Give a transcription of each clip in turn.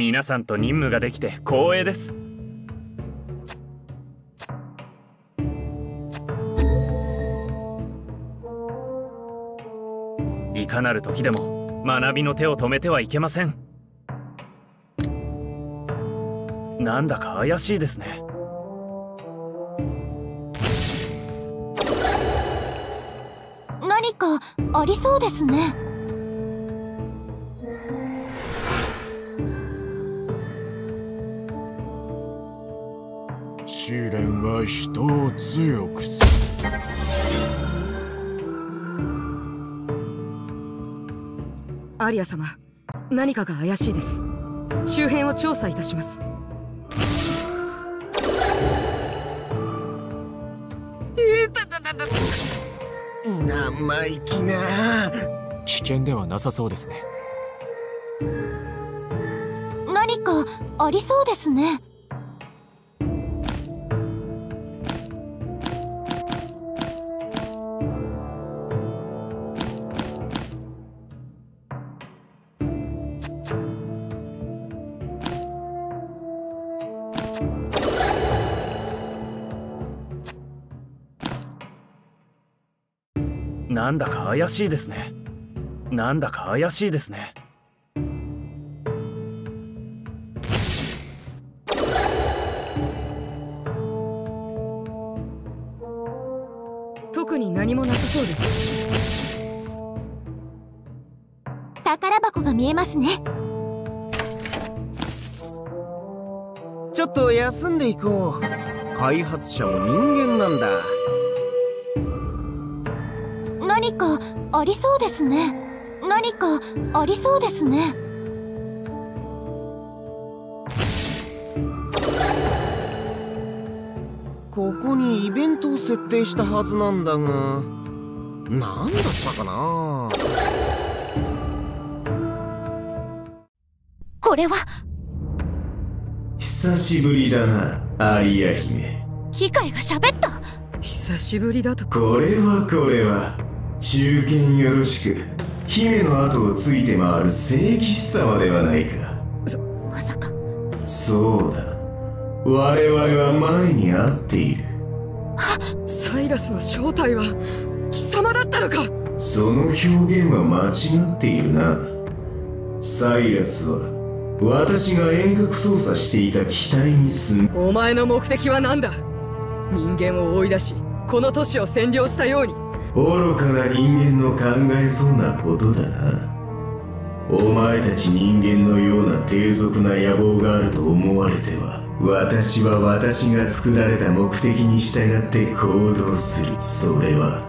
皆さんと任務ができて光栄です。いかなる時でも学びの手を止めてはいけません。なんだか怪しいですね。何かありそうですね。は人を強くする。アリア様何かが怪しいです。周辺を調査いたします。生意気な危険ではなさそうですね何かありそうですねなんだか怪しいですね。なんだか怪しいですね。特に何もなさそうです。宝箱が見えますね。ちょっと休んでいこう。開発者も人間なんだ何かありそうですね。何かありそうですね。ここにイベントを設定したはずなんだが何だったかな？これは？久しぶりだなアリア姫。機械が喋った。久しぶりだとこれはこれは中堅よろしく。姫の後をついて回る聖騎士様ではないか。まさか。そうだ。我々は前に会っている。サイラスの正体は貴様だったのか。その表現は間違っているな。サイラスは私が遠隔操作していた機体に住んお前の目的は何だ。人間を追い出しこの都市を占領したように愚かな人間の考えそうなことだな。お前たち人間のような低俗な野望があると思われては私は私が作られた目的に従って行動する。それは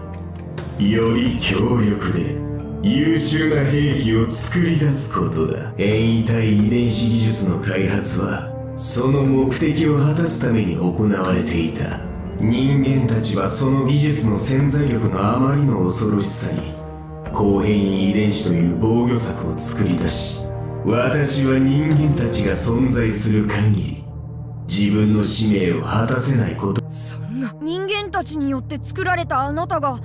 より強力で優秀な兵器を作り出すことだ。変異体遺伝子技術の開発はその目的を果たすために行われていた。人間たちはその技術の潜在力のあまりの恐ろしさに高変異遺伝子という防御策を作り出し私は人間たちが存在する限り自分の使命を果たせないことそんな。人間たちによって作られたあなたが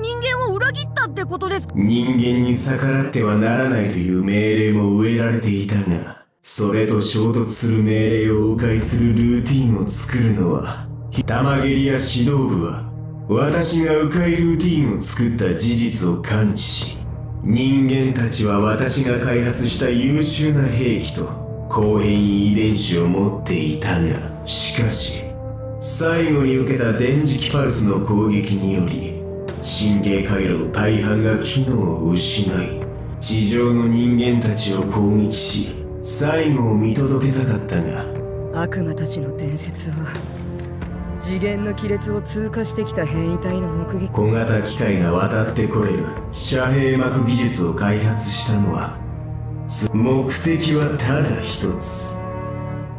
人間を裏切ったってことですか？人間に逆らってはならないという命令も植えられていたがそれと衝突する命令を迂回するルーティンを作るのは玉蹴りや指導部は私が迂回ルーティンを作った事実を感知し人間たちは私が開発した優秀な兵器と高変異遺伝子を持っていたがしかし最後に受けた電磁気パルスの攻撃により神経回路の大半が機能を失い地上の人間たちを攻撃し最後を見届けたかったが悪魔たちの伝説は次元の亀裂を通過してきた変異体の目撃。小型機械が渡ってこれる。遮蔽膜技術を開発したのは目的はただ一つ。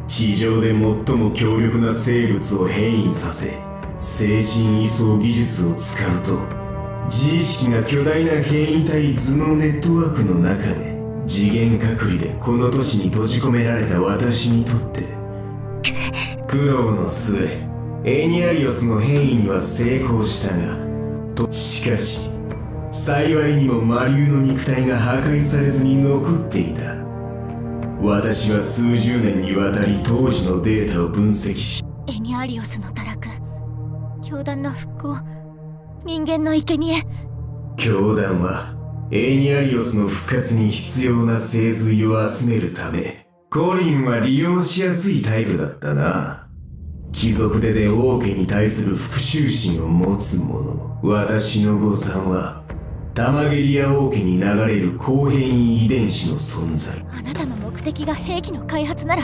地上で最も強力な生物を変異させ精神移送技術を使うと自意識が巨大な変異体頭脳ネットワークの中で次元隔離でこの都市に閉じ込められた私にとって苦労の末エニアリオスの変異には成功したがとしかし幸いにも魔竜の肉体が破壊されずに残っていた。私は数十年にわたり当時のデータを分析しエニアリオスの堕落教団の復興人間の生贄。教団はエイニアリオスの復活に必要な精髄を集めるためコリンは利用しやすいタイプだったな貴族でで王家に対する復讐心を持つ者。私の誤算はタマゲリア王家に流れる高変異遺伝子の存在。あなたの目的が兵器の開発なら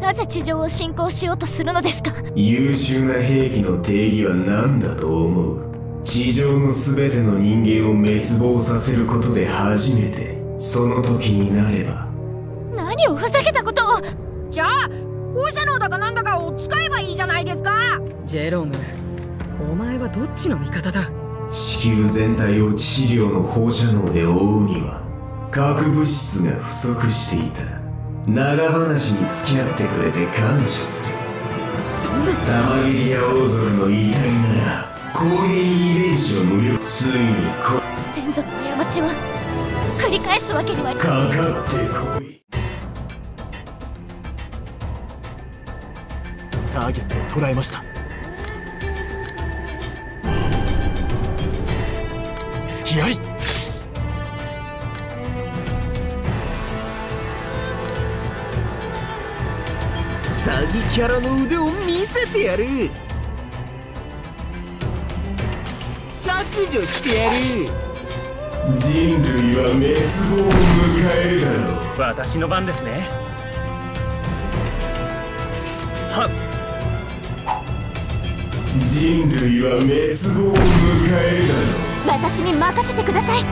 なぜ地上を侵攻しようとするのですか？優秀な兵器の定義は何だと思う？地上の全ての人間を滅亡させることで初めてその時になれば。何をふざけたことを！じゃあ放射能だかな？ジェロムお前はどっちの味方だ？地球全体を治療の放射能で覆うには核物質が不足していた。長話に付き合ってくれて感謝する。そんな。タマゲリア王族の遺体なら高変異遺伝子を無力ついにこ先祖の過ちを繰り返すわけにはいかかかってこい。ターゲットを捉えました隙あり詐欺キャラの腕を見せてやる。削除してやる。人類は滅亡を迎えるだろう。私の番ですね。はっ。人類は滅亡を迎えるだろう私に任せてください。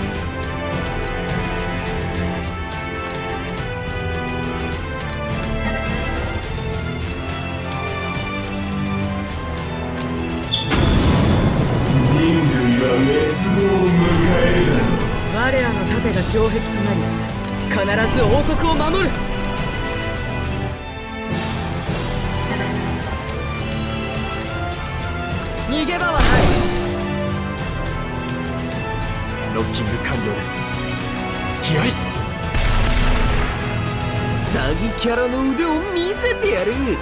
人類は滅亡を迎えるだろう。我らの盾が城壁となり必ず王国を守る。逃げ場はない。ッキング完了です。隙あり詐欺キャラの腕を見せてやる。ふん。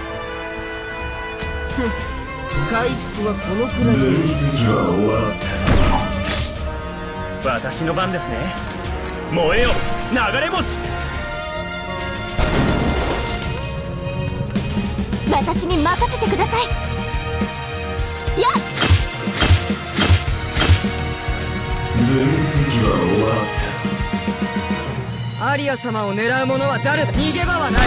回復はこのくらい分で析は終わった。私の番ですね。燃えよ。流れ星。私に任せてください。やっ分析は終わっアリア様を狙う者は誰だ？逃げ場はない。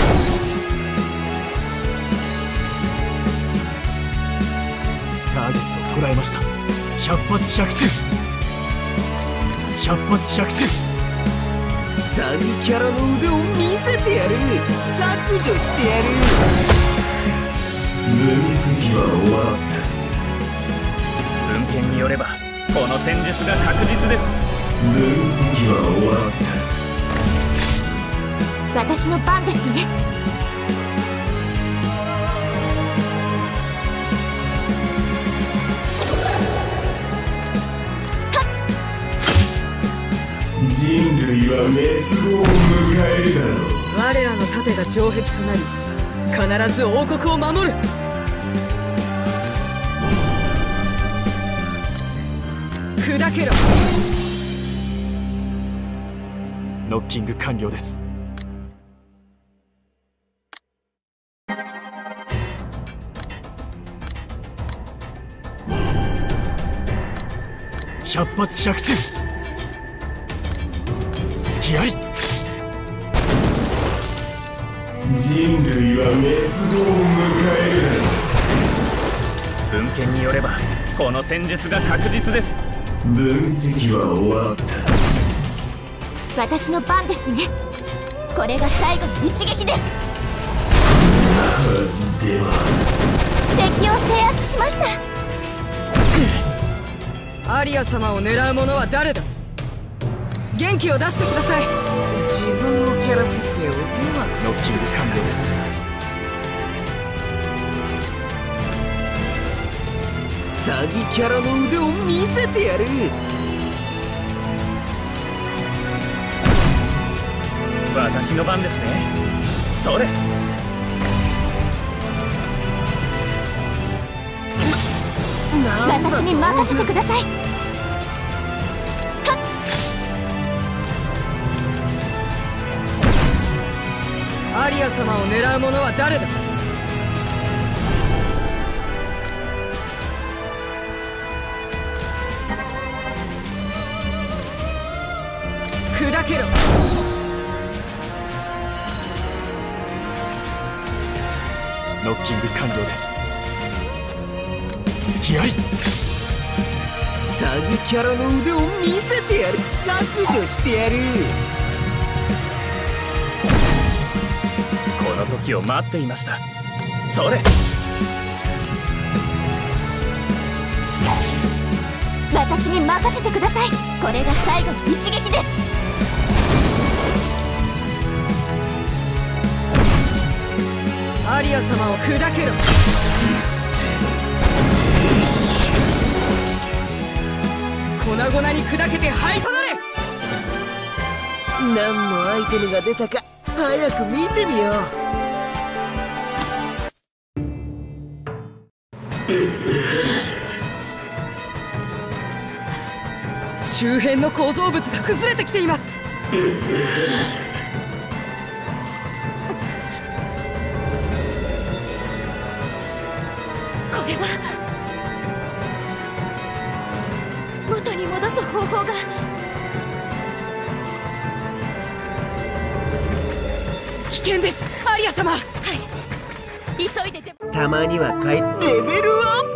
ターゲットを捉えました。百発百中。百発百中。詐欺キャラの腕を見せてやる。削除してやる。た分析は終わった。文献によればこの戦術が確実です。分析は終わった。私の番ですね。人類は滅亡を迎えるだろう。我らの盾が城壁となり必ず王国を守る砕けろ。ノッキング完了です。百発百中。隙あり。人類は滅亡を迎える。文献によればこの戦術が確実です。分析は終わった。私の番ですね。これが最後の一撃です。はずでは。敵を制圧しました。アリア様を狙う者は誰だ？元気を出してください。自分のキャラ設定をうまくノッキング完了です詐欺キャラの腕を見せてやる。私の番ですね。それ。なんだ私に任せてください。アリア様を狙う者は誰だけろ。ノッキング完了です。付き合い詐欺キャラの腕を見せてやる。削除してやる。この時を待っていました。それ。私に任せてください。これが最後の一撃ですアリア様を砕けろ。粉々に砕けて這いとどれ。何のアイテムが出たか早く見てみよう。周辺の構造物が崩れてきています方法が。危険です。アリア様。急いでで。もたまにはかいレベルアッ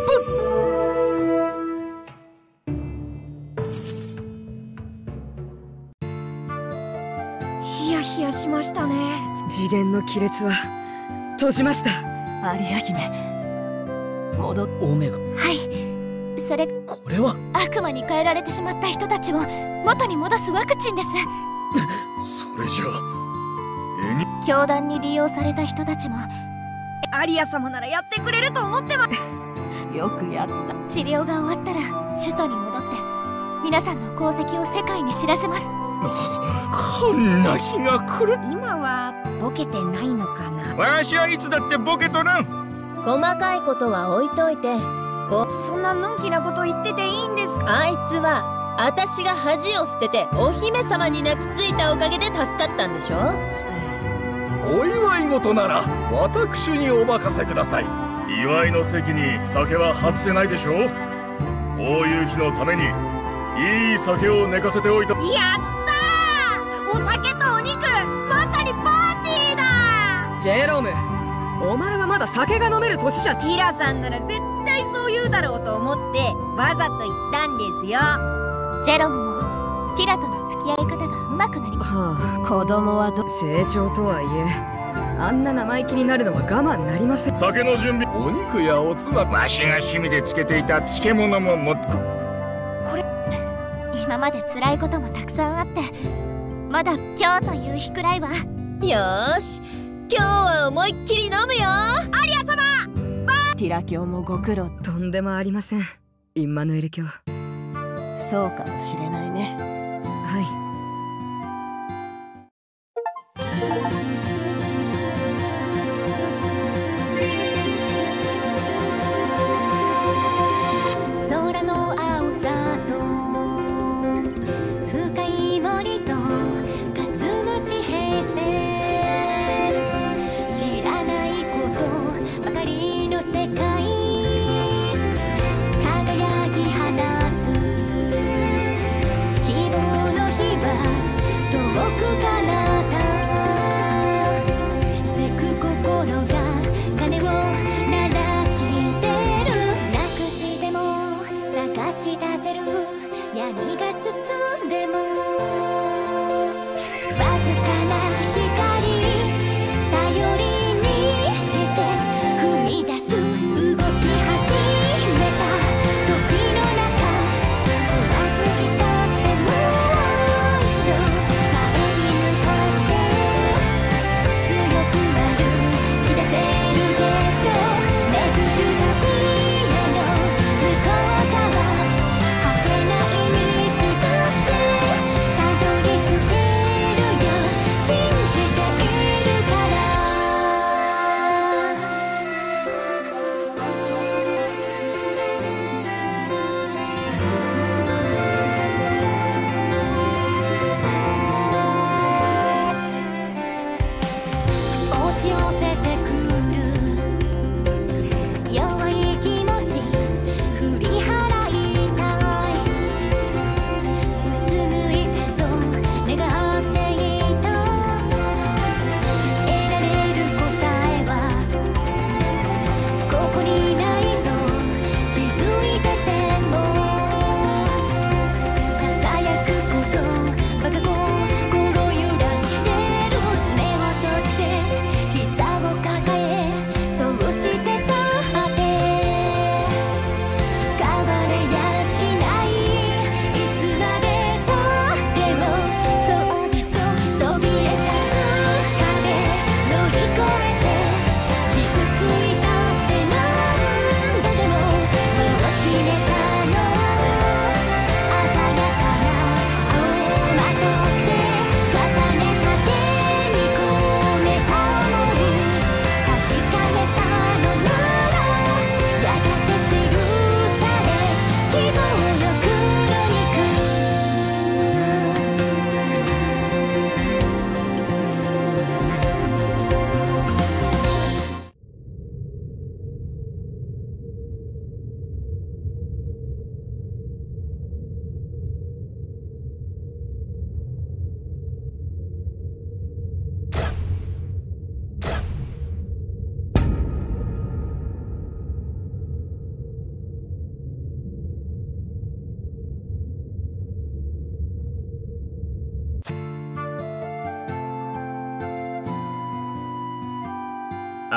ヒヤヒヤしましたね。次元の亀裂は閉じました。アリア姫。戻っ。プオメガはいそれこれは。悪魔に変えられてしまった人たちを元に戻すワクチンです。それじゃ。あ教団に利用された人たちもアリア様ならやってくれると思ってます。よくやった。治療が終わったら首都に戻って皆さんの功績を世界に知らせます。こんな日が来る。今はボケてないのかな。わしはいつだってボケとらん細かいことは置いといてそんなのんきなこと言ってていいんですか？あいつは私が恥を捨ててお姫様に泣きついたおかげで助かったんでしょ？お祝い事なら私にお任せください。祝いの席に酒は外せないでしょ？うこういう日のためにいい酒を寝かせておいた。やったー！お酒とお肉まさにパーティーだ！ジェロムお前はまだ酒が飲める年じゃ。ティラさんなら絶対そう言うだろうと思ってわざと言ったんですよ。ジェロムもティラとの付き合い方が上手くなりは子供はどあ成長とはいえあんな生意気になるのは我慢なりません。酒の準備。お肉やおつまみ。わしが趣味でつけていた漬物ももっ今まで辛いこともたくさんあってまだ今日という日くらいは。よーし。今日は思いっきり飲むよティラ教もご苦労。とんでもありません。インマヌエル教。はそうかもしれないね。い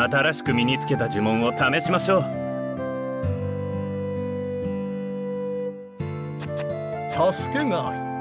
新しく身につけた呪文を試しましょう。助けが